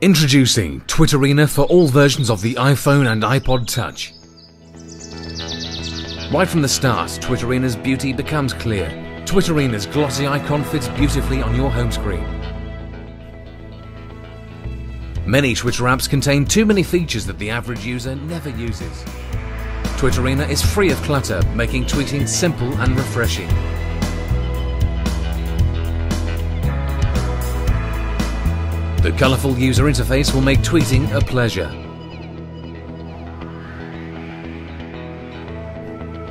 Introducing Tweeterena for all versions of the iPhone and iPod Touch. Right from the start, Tweeterena's beauty becomes clear. Tweeterena's glossy icon fits beautifully on your home screen. Many Twitter apps contain too many features that the average user never uses. Tweeterena is free of clutter, making tweeting simple and refreshing. The colourful user interface will make tweeting a pleasure.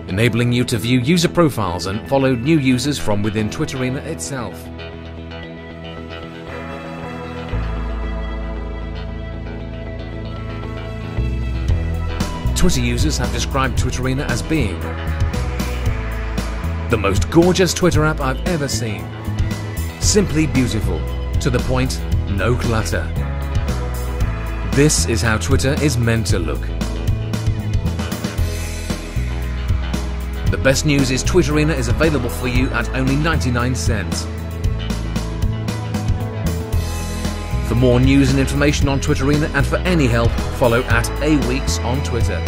Enabling you to view user profiles and follow new users from within Tweeterena itself. Twitter users have described Tweeterena as being the most gorgeous Twitter app I've ever seen. Simply beautiful, to the point, no clutter. This is how Twitter is meant to look. The best news is Tweeterena is available for you at only 99 cents. For more news and information on Tweeterena and for any help, follow at A Weeks on Twitter.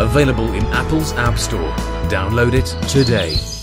Available in Apple's App Store. Download it today.